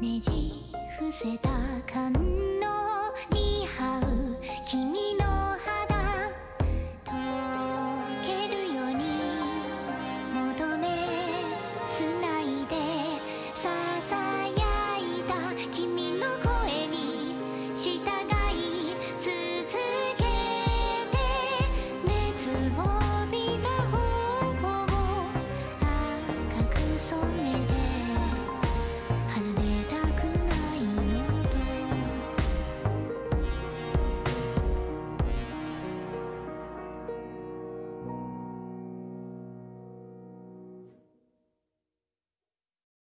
ねじ伏せた感のにハう